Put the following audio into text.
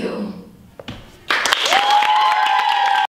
to